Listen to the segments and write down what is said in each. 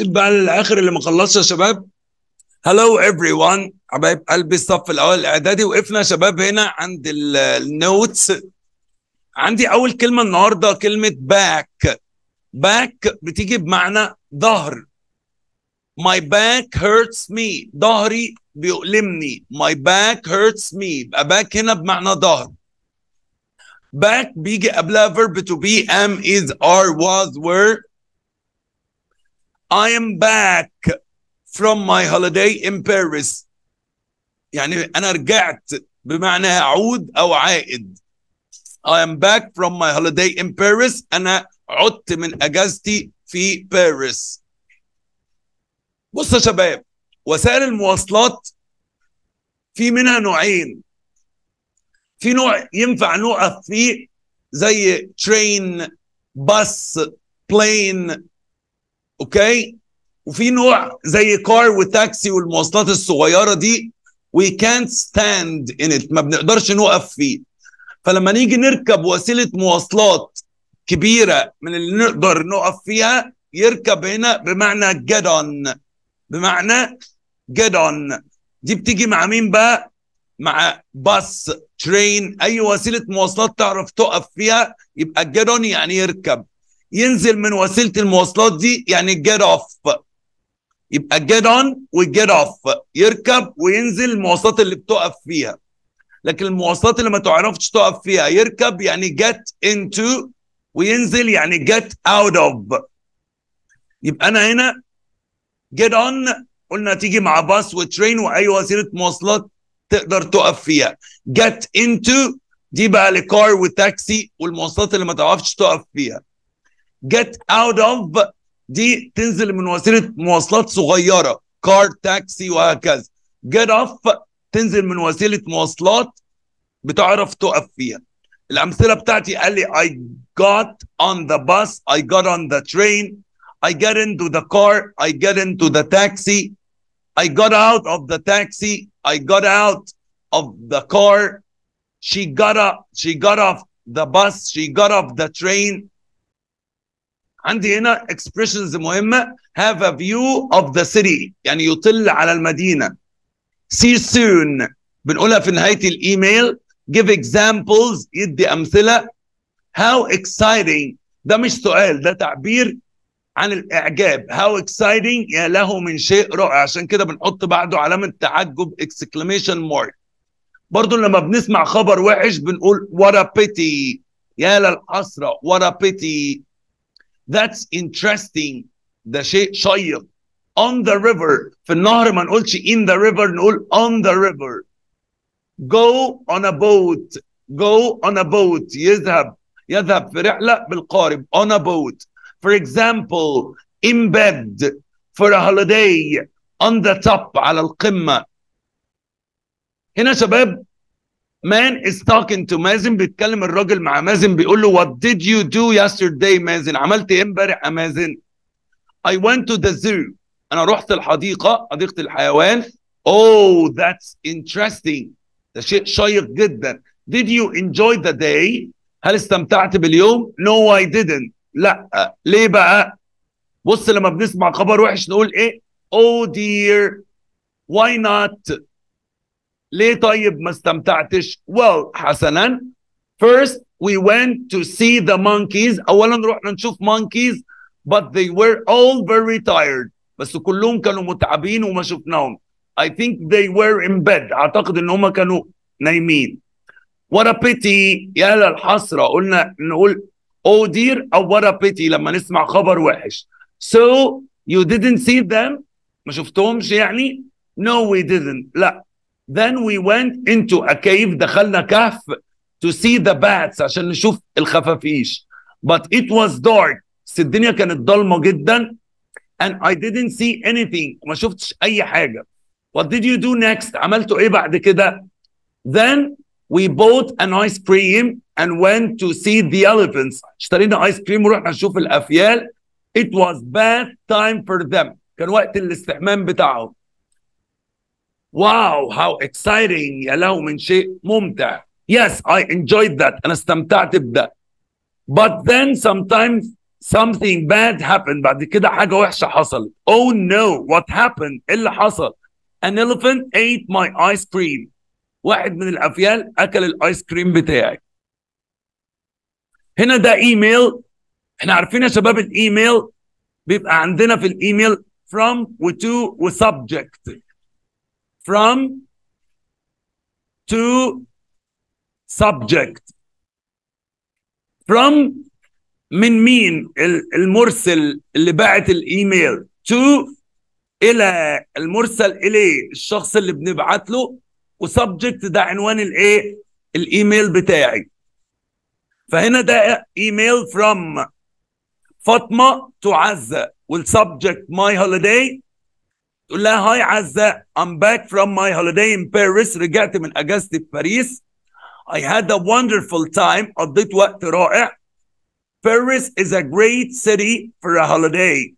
سيب بقى للاخر اللي ما خلصش يا شباب. Hello everyone حبايب قلبي الصف الأول الإعدادي. وقفنا يا شباب هنا عند ال notes عندي أول كلمة النهارده كلمة back back بتيجي بمعنى ظهر. My back hurts me. ظهري بيؤلمني. My back hurts me. يبقى back هنا بمعنى ظهر. Back بيجي قبلها verb to be. Am is are was were. I am back from my holiday in Paris. يعني أنا رجعت بمعنى أعود أو عائد. I am back from my holiday in Paris. أنا عدت من أجازتي في باريس بصوا يا شباب وسائل المواصلات في منها نوعين. في نوع ينفع نقف فيه زي ترين bus plane okay؟ وفي نوع زي car و taxi والمواصلات الصغيرة دي we can't stand in it. ما بنقدرش نقف فيه. فلما نيجي نركب وسيلة مواصلات كبيرة من اللي نقدر نقف فيها يركب هنا بمعنى get on. بمعنى get on. دي بتيجي مع مين بقى؟ مع باص ترين أي وسيلة مواصلات تعرف تقف فيها يبقى get on يعني يركب. ينزل من وسيلة المواصلات دي يعني get off. يبقى get on و get off. يركب وينزل المواصلات اللي بتقف فيها. لكن المواصلات اللي ما تعرفش تقف فيها يركب يعني get into وينزل يعني get out of. يبقى أنا هنا get on قلنا تيجي مع باص وترين وأي وسيلة مواصلات تقدر تقف فيها. get into دي بقى لكار وتاكسي والمواصلات اللي ما تعرفش تقف فيها. Get out of دي تنزل من وسيله مواصلات صغيره كار تاكسي وهكذا get off تنزل من وسيله مواصلات بتعرف تقف فيها الامثله بتاعتي قال لي I got on the bus I got on the train I get into the car I get into the taxi I got out of the taxi I got out of the car she got up she got off the bus she got off the train عندي هنا expressions مهمة. Have a view of the city. يعني يطل على المدينة. See soon. بنقولها في نهاية الإيميل. Give examples. يدي أمثلة. How exciting. ده مش سؤال ده تعبير عن الإعجاب. How exciting. يا له من شيء رائع. عشان كده بنحط بعده علامة تعجب. Exclamation mark. برضو لما بنسمع خبر وحش بنقول what a pity. يا للحسرة. What a pity. That's interesting ده شيء شيق on the river في النهر ما نقولش in the river نقول on the river go on a boat go on a boat يذهب يذهب في رحلة بالقارب on a boat for example in bed for a holiday on the top على القمة هنا شباب man is talking to مازن بيتكلم الراجل مع مازن بيقول له what did you do yesterday مازن عملت إيه امبارح يا مازن I went to the zoo. أنا رحت الحديقة حديقة الحيوان. Oh that's interesting. ده شيء شيق جدا. Did you enjoy the day? هل استمتعت باليوم؟ No I didn't. لا. ليه بقى؟ بص لما بنسمع خبر وحش نقول إيه؟ Oh dear. Why not ليه طيب ما استمتعتش؟ well حسنا first we went to see the monkeys اولا رحنا نشوف monkeys but they were all very tired بس كلهم كانوا متعبين وما شفناهم I think they were in bed اعتقد ان هم كانوا نايمين what a pity يا للحسرة قلنا نقول oh dear أو what a pity لما نسمع خبر وحش so you didn't see them ما شفتهمش يعني no we didn't لا Then we went into a cave دخلنا كهف to see the bats عشان نشوف الخفافيش. But it was dark. بس الدنيا كانت ضلمة جدا and I didn't see anything. ما شفتش أي حاجة. What did you do next? عملتوا إيه بعد كده؟ Then we bought an ice cream and went to see the elephants. اشترينا ايس كريم ورحنا نشوف الأفيال. It was bath time for them. كان وقت الاستحمام بتاعهم. Wow how exciting يا له من شيء ممتع. Yes I enjoyed that. أنا استمتعت بده. But then sometimes something bad happened. بعد كده حاجة وحشة حصلت. Oh no what happened إيه اللي حصل؟ An elephant ate my ice cream. واحد من الأفيال أكل الآيس كريم بتاعي. هنا ده إيميل. إحنا عارفين يا شباب الإيميل؟ بيبقى عندنا في الإيميل from و to و subject from to subject. From من مين المرسل اللي باعت الإيميل. To إلى المرسل إليه الشخص اللي بنبعت له و subject ده عنوان الإيه؟ الإيميل بتاعي. فهنا ده إيميل from فاطمة عزه وال subject my holiday تقول لها هاي عزة I'm back from my holiday in Paris رجعت من اجازتي في باريس. I had a wonderful time قضيت وقت رائع. Paris is a great city for a holiday.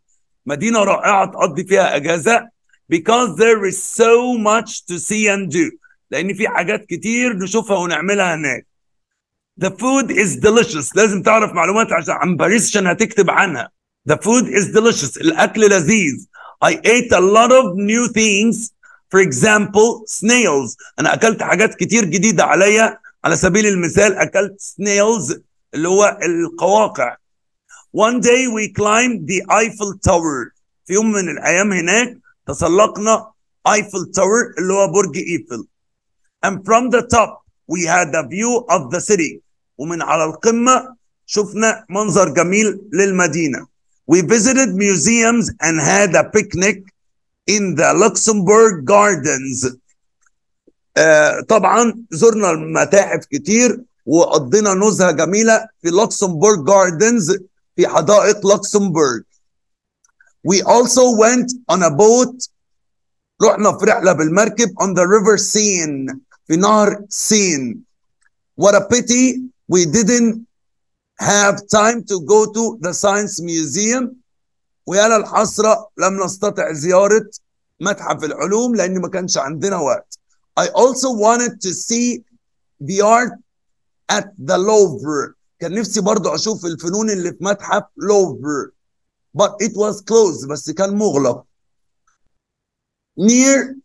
مدينة رائعة تقضي فيها أجازة. Because there is so much to see and do. لأن في حاجات كتير نشوفها ونعملها هناك. The food is delicious. لازم تعرف معلومات عشان عن باريس عشان هتكتب عنها. The food is delicious. الأكل لذيذ. I ate a lot of new things for example snails. أنا أكلت حاجات كتير جديدة عليا. على سبيل المثال أكلت snails اللي هو القواقع. One day we climbed the Eiffel Tower. في يوم من الأيام هناك تسلقنا Eiffel Tower اللي هو برج إيفل. And from the top we had a view of the city. ومن على القمة شفنا منظر جميل للمدينة. We visited museums and had a picnic in the Luxembourg Gardens آه طبعا زرنا المتاحف كتير وقضينا نزهة جميلة في Luxembourg Gardens في حدائق لوكسمبورغ we also went on a boat رحنا في رحلة بالمركب on the river Seine في نهر سين what a pity we didn't have time to go to the science museum. ويا للحسرة لم نستطع زيارة متحف العلوم لأن ما كانش عندنا وقت. I also wanted to see the art at the Louvre. كان نفسي برضو أشوف الفنون اللي في متحف لوفر but it was closed بس كان مغلق. Near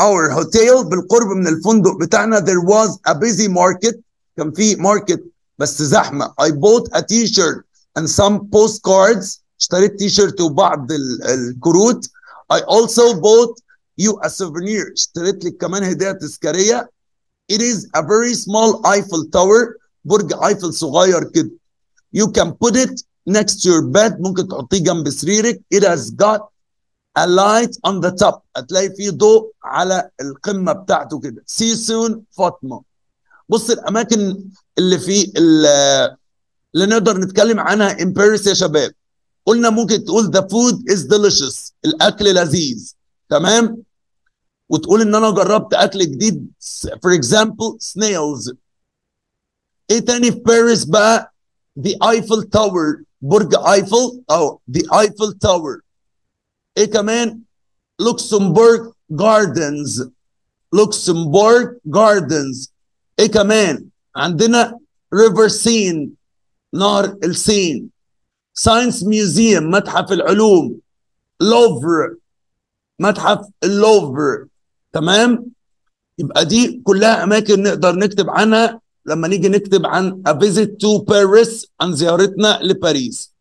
our hotel بالقرب من الفندق بتاعنا there was a busy market. كان في ماركت بس زحمة I bought a t-shirt and some postcards اشتريت تي شيرت وبعض الكروت I also bought you a souvenir اشتريت لك كمان هدية تذكارية It is a very small Eiffel Tower برج ايفل صغير كده You can put it next to your bed ممكن تحطيه جنب سريرك It has got a light on the top هتلاقي فيه ضوء على القمة بتاعته كده See you soon فاطمة بص الأماكن اللي في اللي نقدر نتكلم عنها Paris يا شباب. قلنا ممكن تقول the food is delicious الأكل لذيذ تمام؟ وتقول إن أنا جربت أكل جديد for example snails. إيه تاني في باريس بقى؟ the Eiffel Tower برج ايفل أو the Eiffel Tower. إيه كمان؟ Luxembourg Gardens Luxembourg Gardens إيه كمان؟ عندنا river Seine نهر السين science museum متحف العلوم. Louvre متحف اللوفر تمام؟ يبقى دي كلها أماكن نقدر نكتب عنها لما نيجي نكتب عن a visit to Paris عن زيارتنا لباريس.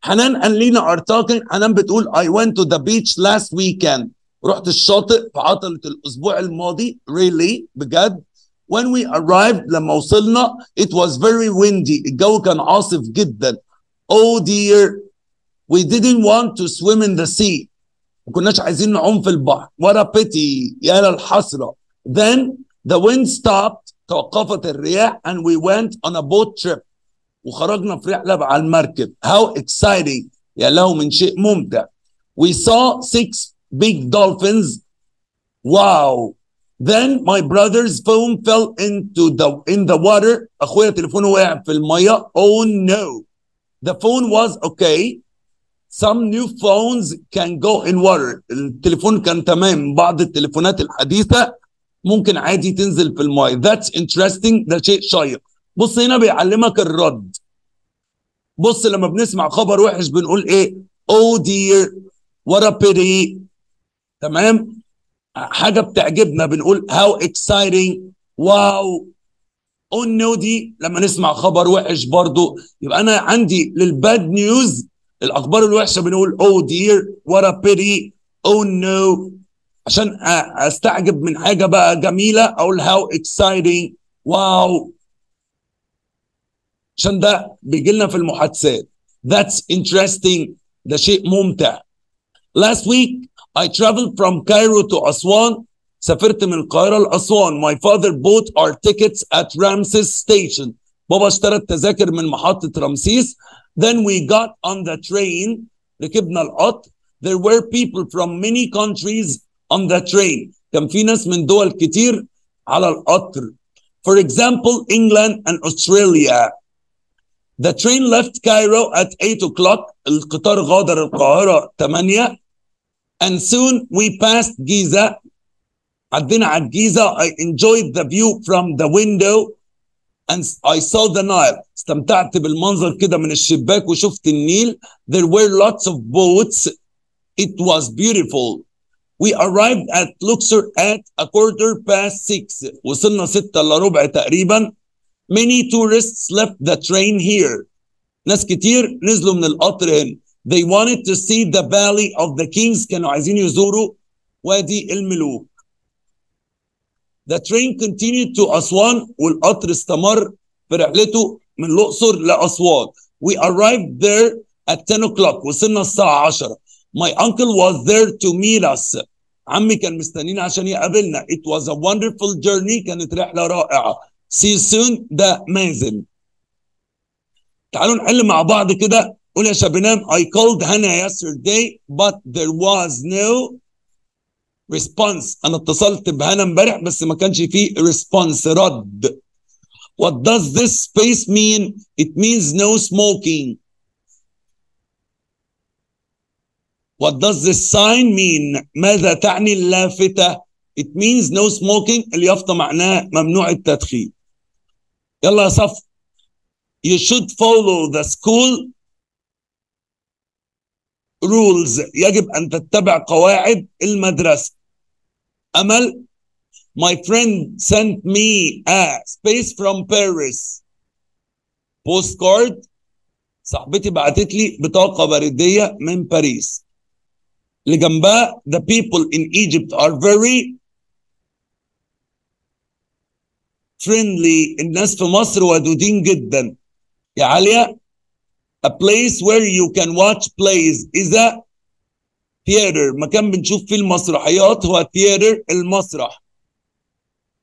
حنان and لينا are talking. حنان بتقول I went to the beach last weekend. رحت الشاطئ في عطلة الأسبوع الماضي. Really بجد؟ when we arrived لما وصلنا it was very windy الجو كان عاصف جدا oh dear we didn't want to swim in the sea ما كناش عايزين نعوم في البحر what a pity يا للحسرة then the wind stopped توقفت الرياح and we went on a boat trip وخرجنا في رحلة على المركب how exciting يا له من شيء ممتع we saw six big dolphins wow Then my brother's phone fell into the in the water. أخويا تليفونه وقع في المية. Oh no. The phone was okay. Some new phones can go in water. التليفون كان تمام. بعض التليفونات الحديثة ممكن عادي تنزل في الماء that's interesting. ده شيء شيق. بص هنا بيعلمك الرد. بص لما بنسمع خبر وحش بنقول إيه؟ Oh dear. What a pity. تمام؟ حاجة بتعجبنا بنقول how exciting واو oh no دي لما نسمع خبر وحش برضو. يبقى أنا عندي للباد نيوز الأخبار الوحشة بنقول dear what a pity oh no. عشان أستعجب من حاجة بقى جميلة أقول how exciting واو عشان ده بيجي لنا في المحادثات. That's interesting. ده شيء ممتع. Last week I traveled from Cairo to Aswan سافرت من القاهرة لأسوان my father bought our tickets at Ramses station بابا اشترى التذاكر من محطة رمسيس then we got on the train ركبنا القطر there were people from many countries on the train كان في ناس من دول كتير على القطر for example England and Australia The train left Cairo at 8 o'clock. القطار غادر القاهرة 8 and soon we passed Giza. عدينا على الجيزة. I enjoyed the view from the window and I saw the Nile. استمتعت بالمنظر كده من الشباك وشفت النيل. There were lots of boats. It was beautiful. We arrived at Luxor at a quarter past six. وصلنا ستة إلا ربع تقريبا. Many tourists left the train here. ناس كتير نزلوا من القطر هنا. They wanted to see the Valley of the Kings. كانوا عايزين يزوروا وادي الملوك. The train continued to أسوان والقطر استمر في رحلته من الأقصر لأسوان. We arrived there at 10 o'clock. وصلنا الساعة 10. My uncle was there to meet us. عمي كان مستنينا عشان يقابلنا. It was a wonderful journey. كانت رحلة رائعة. See you soon ده مازن تعالوا نحل مع بعض كده قول يا شبنام I called Hannah yesterday but there was no response أنا اتصلت بهنا امبارح بس ما كانش فيه response رد What does this space mean? It means no smoking. What does this sign mean? ماذا تعني اللافتة؟ It means no smoking. اليافطة معناها ممنوع التدخين. يلا يا صف you should follow the school rules. يجب أن تتبع قواعد المدرسة. أمل my friend sent me a space from Paris. Postcard صاحبتي بعتت لي بطاقة بريدية من باريس اللي جنبها the people in Egypt are very friendly. الناس في مصر ودودين جدا. يا عليا a place where you can watch plays إذا theater مكان بنشوف فيه المسرحيات هو theater المسرح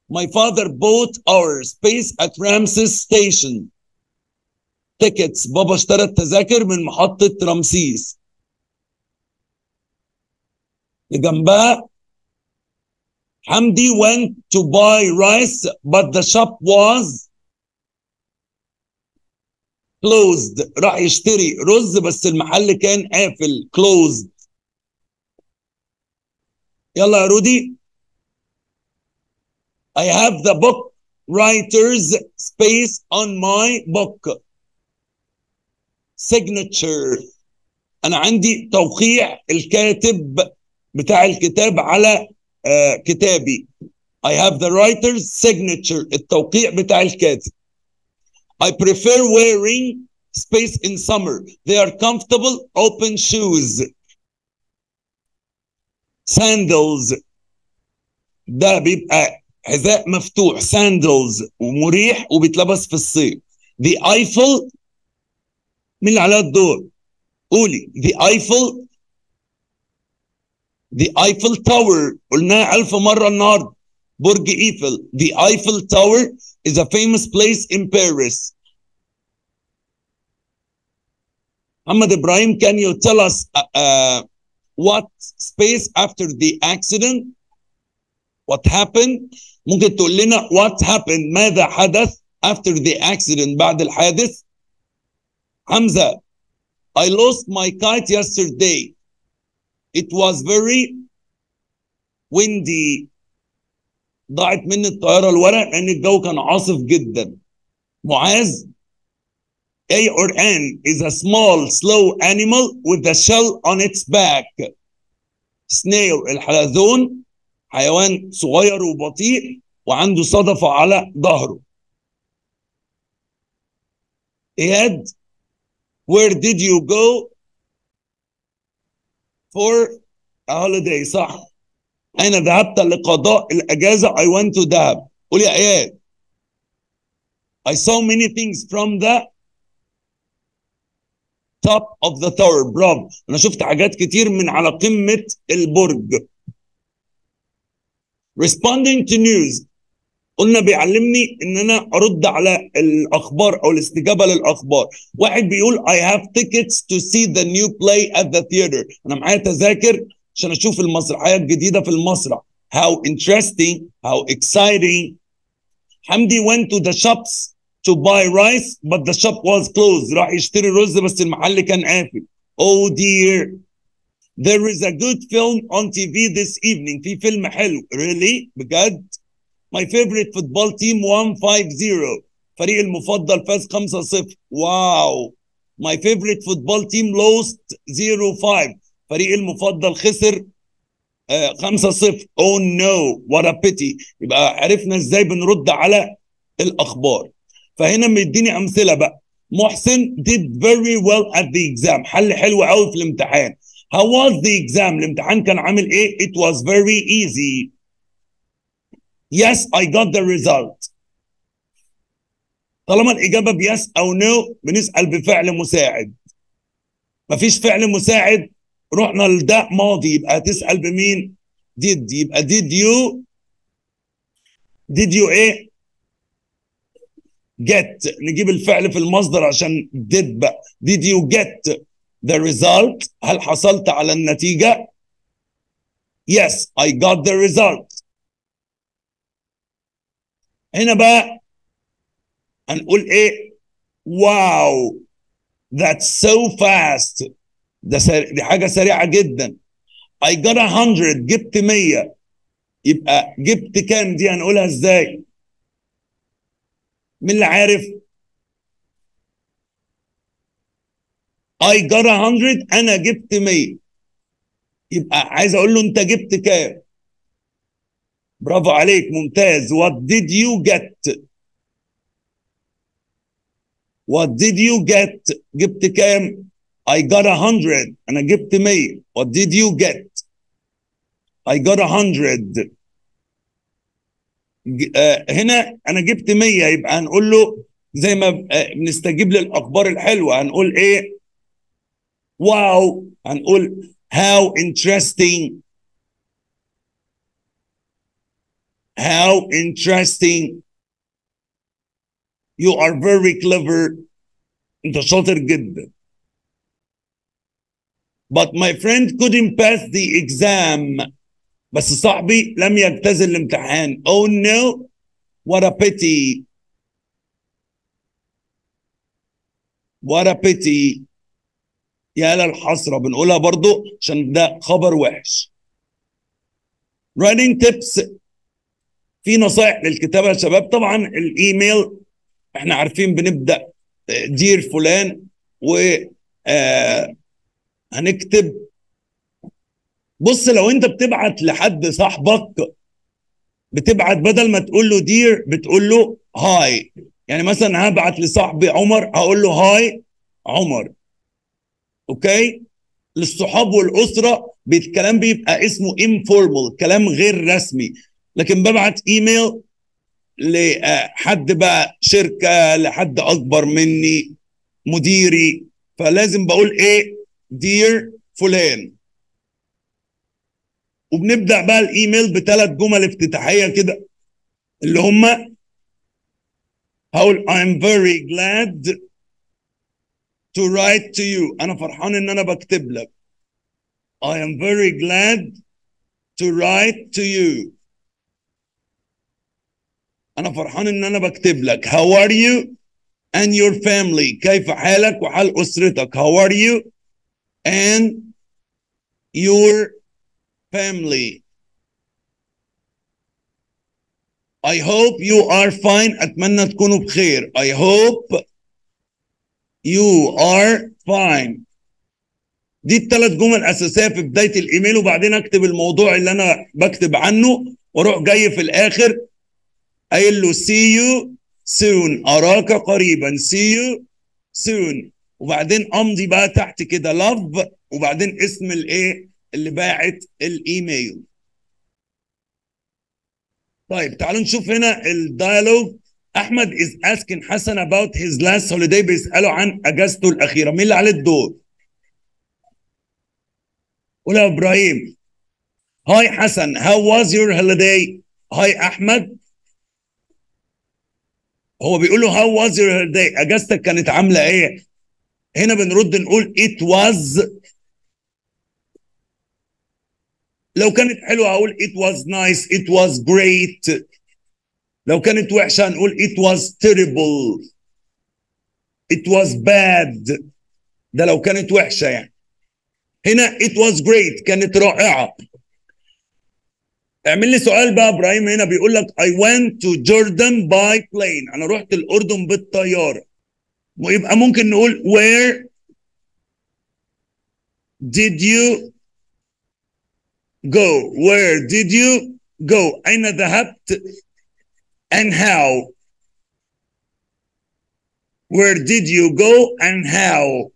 My father bought our space at Ramses station tickets بابا اشترى التذاكر من محطة رمسيس اللي جنبها Hamdi went to buy rice, but the shop was closed. راح يشتري رز بس المحل كان قافل closed. يلا يا رودي. I have the book writer's space on my book. Signature. أنا عندي توقيع الكاتب بتاع الكتاب على uh, كتابي I have the writer's signature التوقيع بتاع الكاتب I prefer wearing space in summer they are comfortable open shoes sandals ده بيبقى حذاء مفتوح sandals ومريح وبيتلبس في الصيف the Eiffel مين اللي عليها الدور قولي the Eiffel The Eiffel Tower قلناها ألف مرة النهاردة برج إيفل The Eiffel Tower is a famous place in Paris Ahmad Ibrahim can you tell us uh, uh, what space after the accident what happened ممكن تقول لنا what happened ماذا حدث after the accident بعد الحادث حمزة I lost my kite yesterday it was very windy ضاعت مني الطيارة الورق لأن الجو كان عاصف جدا معاذ A or N is a small, slow animal with a shell on its back. Snail الحلزون حيوان صغير وبطيء وعنده صدفة على ظهره. إياد where did you go for a holiday صح أين ذهبت لقضاء الأجازة. I went to دهب قول يا إياد I saw many things from the top of the tower. برافو أنا شفت حاجات كتير من على قمة البرج. Responding to news. قلنا بيعلمني إن أنا أرد على الأخبار أو الاستجابة للأخبار. واحد بيقول I have tickets to see the new play at the theater. أنا معايا تذاكر. عشان أشوف المسرحيه الجديده في المسرح how interesting how exciting حمدي went to the shops to buy rice but the shop was closed راح يشتري رز بس المحل كان قافل oh dear there is a good film on TV this evening في فيلم حلو really بجد My favorite football team won 5-0. فريق المفضل فاز 5-0. واو. My favorite football team lost 0-5. فريق المفضل خسر آه 5-0. Oh no, what a pity. يبقى عرفنا إزاي بنرد على الأخبار. فهنا مديني أمثلة بقى. محسن did very well at the exam. حل حلو قوي في الامتحان. How was the exam? الامتحان كان عامل إيه؟ It was very easy. Yes, I got the result. طالما الإجابة بيس أو نو بنسأل بفعل مساعد. مفيش فعل مساعد رحنا لده ماضي يبقى هتسأل بمين؟ did يبقى did you did you إيه؟ get نجيب الفعل في المصدر عشان did بقى. Did you get the result؟ هل حصلت على النتيجة؟ Yes, I got the result. هنا بقى هنقول إيه واو that's so fast ده سر... دي حاجة سريعة جدا. I got a hundred جبت مية. يبقى جبت كام دي هنقولها إزاي؟ مين اللي عارف؟ I got a hundred أنا جبت مية. يبقى عايز أقول له أنت جبت كام؟ برافو عليك ممتاز. What did you get what did you get جبت كام؟ I got a hundred أنا جبت مية what did you get? I got a hundred. آه هنا أنا جبت مية يبقى هنقول له زي ما آه بنستجيب للأخبار الحلوة. هنقول إيه؟ واو هنقول how interesting. How interesting. You are very clever. أنت شاطر جدا. But my friend couldn't pass the exam. بس صاحبي لم يجتاز الامتحان. Oh no. What a pity. What a pity. يا للحسرة بنقولها برضو عشان ده خبر وحش. Writing tips في نصائح للكتابه يا شباب طبعا الإيميل إحنا عارفين بنبدأ دير فلان و آه هنكتب. بص لو انت بتبعت لحد صاحبك بتبعت بدل ما تقول له Dear بتقول له Hi يعني مثلا هبعت لصاحبي عمر هقول له Hi عمر okay؟ للصحاب والأسرة الكلام بيبقى اسمه informal كلام غير رسمي. لكن ببعت ايميل لحد بقى شركة لحد أكبر مني مديري. فلازم بقول إيه؟ Dear فلان وبنبدأ بقى الإيميل بثلاث جمل افتتاحية كده اللي هم هقول I'm very glad to write to you. أنا فرحان إن أنا بكتب لك. I am very glad to write to you. أنا فرحان إن أنا بكتب لك. How are you and your family? كيف حالك وحال أسرتك؟ How are you and your family. I hope you are fine. أتمنى تكونوا بخير. I hope you are fine. دي الثلاث جمل اساسيه في بداية الإيميل وبعدين أكتب الموضوع اللي أنا بكتب عنه وأروح جاي في الآخر. قايل له see you soon. أراك قريبا. See you soon. وبعدين امضي بقى تحت كده love وبعدين اسم الايه؟ اللي باعت الإيميل. طيب تعالوا نشوف هنا الديالوج. أحمد is asking حسن about his last holiday بيسأله عن أجازته الأخيرة. مين اللي عليه الدور؟ قول يا إبراهيم. هاي حسن how was your holiday هاي أحمد. هو بيقول له how was your holiday أجازتك كانت عاملة إيه؟ هنا بنرد نقول it was. لو كانت حلوة هقول it was nice it was great. لو كانت وحشة هنقول it was terrible. It was bad. ده لو كانت وحشة يعني. هنا it was great كانت رائعة. اعمل لي سؤال بقى إبراهيم هنا بيقول لك I went to Jordan by plane. أنا رحت الأردن بالطيارة. ويبقى ممكن نقول where did you go where did you go أين ذهبت and how where did you go and how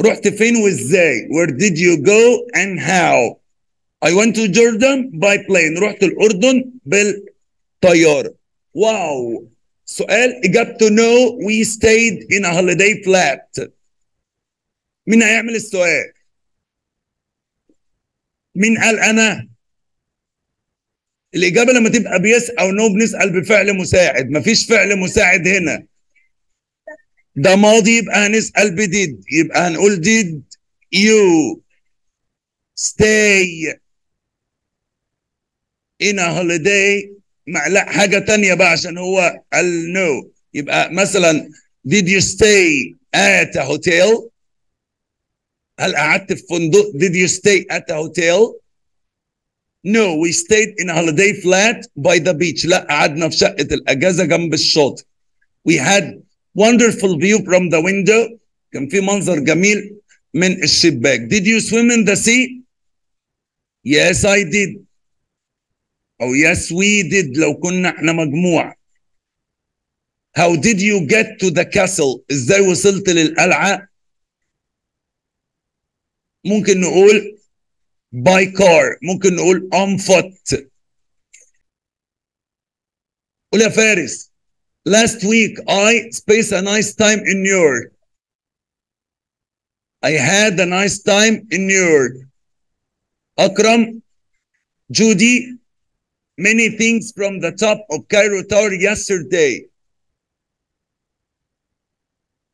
رحت فين وازاي where did you go and how I went to Jordan by plane رحت الأردن بالطيارة واو سؤال no we stayed in a holiday flat. مين هيعمل السؤال؟ مين قال أنا؟ الإجابة لما تبقى ب yes أو no بنسأل بفعل مساعد. مفيش فعل مساعد هنا. ده ماضي يبقى هنسأل ب did. يبقى هنقول did you stay in a holiday مع لا حاجة تانية بقى عشان هو قال no يبقى مثلا did you stay at a hotel هل قعدت في فندق did you stay at a hotel no we stayed in a holiday flat by the beach لا قعدنا في شقة الأجازة جنب الشاطئ we had wonderful view from the window كان في منظر جميل من الشباك did you swim in the sea yes I did أو yes we did لو كنا إحنا مجموعة how did you get to the castle إزاي وصلت للقلعة ممكن نقول by car ممكن نقول on foot قول يا فارس last week I spent a nice time in New York I had a nice time in New York Akram Judy many things from the top of Cairo Tower yesterday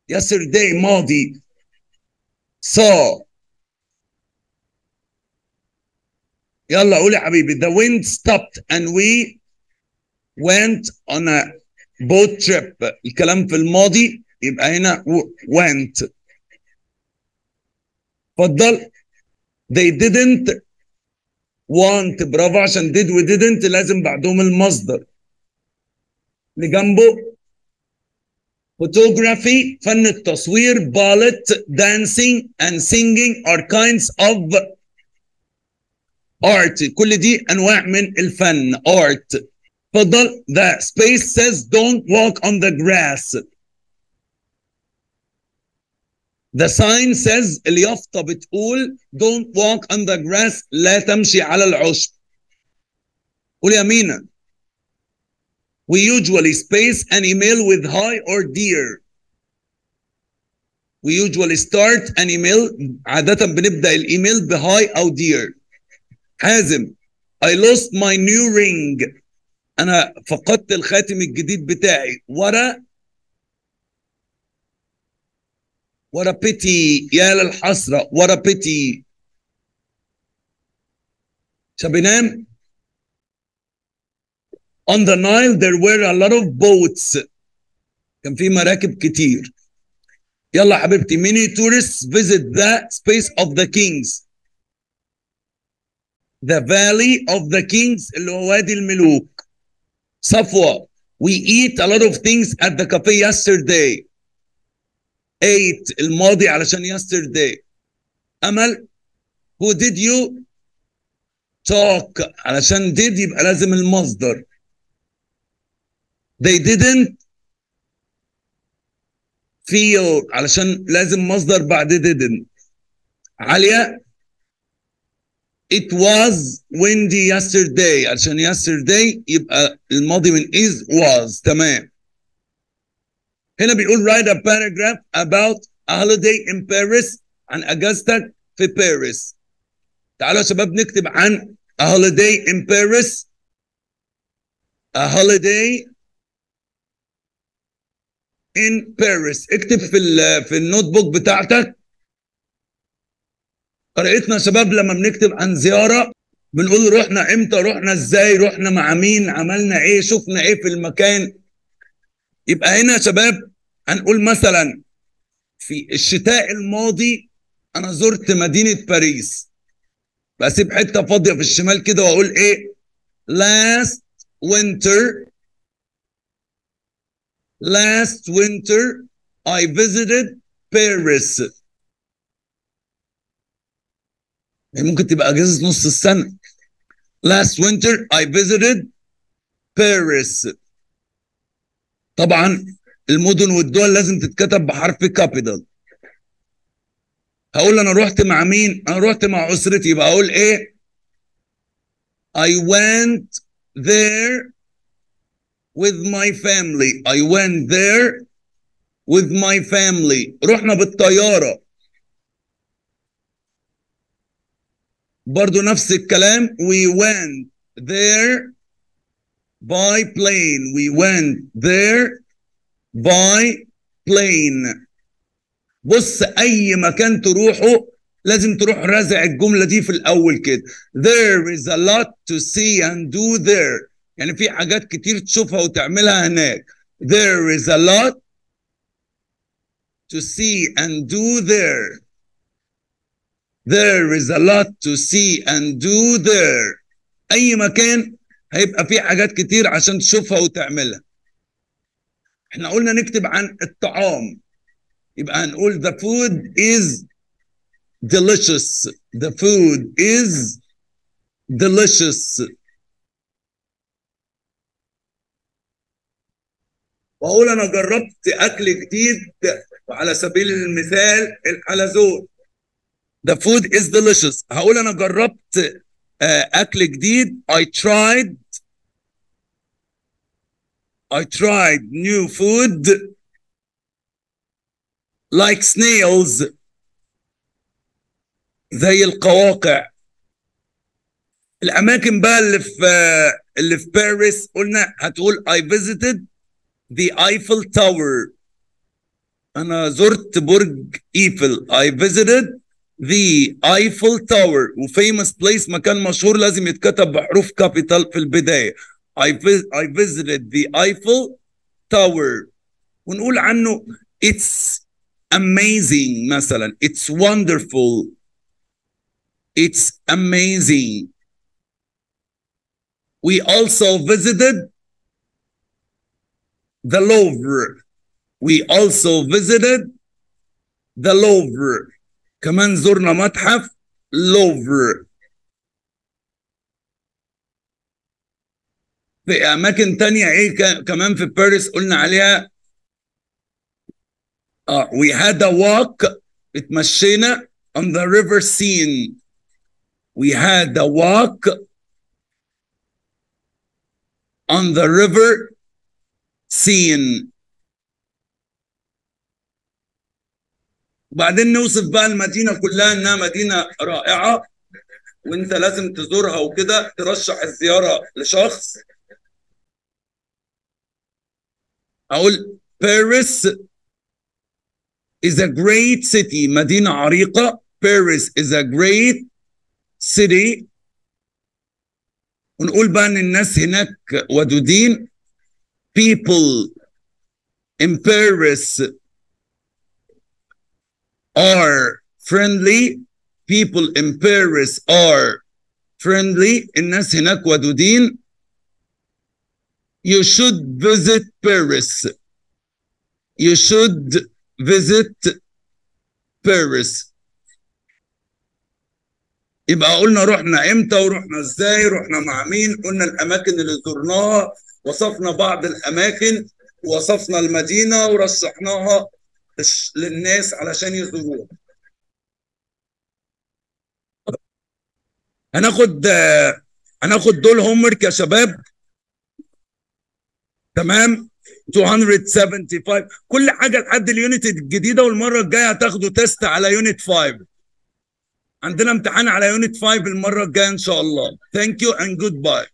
yesterday ماضي saw يلا قول يا حبيبي the wind stopped and we went on a boat trip الكلام في الماضي يبقى هنا went اتفضل they didn't want برافو عشان did و didn't لازم بعدهم المصدر اللي جنبه photography فن التصوير ballet dancing and singing are kinds of art كل دي انواع من الفن art اتفضل the space says don't walk on the grass the sign says اليافطة بتقول don't walk on the grass لا تمشي على العشب قول يا مينا we usually space an email with hi or dear we usually start an email عادة بنبدأ الإيميل بهاي أو dear حازم I lost my new ring أنا فقدت الخاتم الجديد بتاعي ورا ورا بيتي يا للحسرة ورا بيتي شبنام On the Nile there were a lot of boats كان في مراكب كتير يلا حبيبتي many tourists visit the space of the kings the valley of the kings اللي هو وادي الملوك صفوة we eat a lot of things at the cafe yesterday Ate الماضي علشان yesterday امل who did you talk علشان did يبقى لازم المصدر they didn't feel علشان لازم مصدر بعد didn't عالية it was windy yesterday علشان yesterday يبقى الماضي من is was تمام هنا بيقول write a paragraph about a holiday in Paris عن اجازتك في باريس تعالوا يا شباب نكتب عن a holiday in Paris. A holiday in Paris. اكتب في في النوت بوك بتاعتك. طريقتنا يا شباب لما بنكتب عن زيارة بنقول رحنا إمتى رحنا إزاي رحنا مع مين عملنا إيه شفنا إيه في المكان. يبقى هنا يا شباب هنقول مثلا في الشتاء الماضي أنا زرت مدينة باريس. بسيب حتة فاضية في الشمال كده وأقول إيه؟ Last winter. Last winter I visited Paris. ممكن تبقى أجازة نص السنة. Last winter I visited Paris. طبعا المدن والدول لازم تتكتب بحرف كابيتال هقول أنا رحت مع مين؟ أنا رحت مع أسرتي. يبقى أقول إيه؟ I went there with my family. I went there with my family. رحنا بالطيارة. برضو نفس الكلام. We went there by plane we went there by plane بص اي مكان تروحه لازم تروح رازع الجمله دي في الاول كده there is a lot to see and do there يعني في حاجات كتير تشوفها وتعملها هناك there is a lot to see and do there there is a lot to see and do there اي مكان هيبقى فيه حاجات كتير عشان تشوفها وتعملها. إحنا قلنا نكتب عن الطعام. يبقى هنقول the food is delicious. The food is delicious. واقول أنا جربت اكل جديد وعلى سبيل المثال الحلزون. The food is delicious. هقول أنا جربت اكل جديد. I tried I tried new food like snails. زي القواقع. الأماكن بقى اللي في اللي في باريس قلنا هتقول I visited the Eiffel Tower. أنا زرت برج ايفل I visited the Eiffel Tower. و famous place مكان مشهور لازم يتكتب بحروف capital في البداية. I, I visited the Eiffel Tower ونقول عنه it's amazing مثلا it's wonderful it's amazing we also visited the Louvre we also visited the Louvre كمان زرنا متحف لوفر في أماكن تانية إيه كمان في باريس قلنا عليها. آه we had a walk اتمشينا on the river scene we had a walk on the river scene وبعدين نوصف بقى المدينة كلها إنها مدينة رائعة وإنت لازم تزورها وكده ترشح الزيارة لشخص. اقول باريس is a great city مدينه عريقه Paris is a great city ونقول بقى ان الناس هناك ودودين people in Paris are friendly people in Paris are friendly الناس هناك ودودين You should visit Paris. You should visit Paris. يبقى قلنا رحنا إمتى ورحنا إزاي رحنا مع مين؟ قلنا الأماكن اللي زرناها وصفنا بعض الأماكن وصفنا المدينة ورشحناها للناس علشان يزوروها. هناخد هناخد دول هوم ورك يا شباب. تمام؟ 275 كل حاجة لحد ال unit الجديدة والمرة الجاية هتاخدوا test على unit 5 عندنا امتحان على unit 5 المرة الجاية إن شاء الله. thank you and goodbye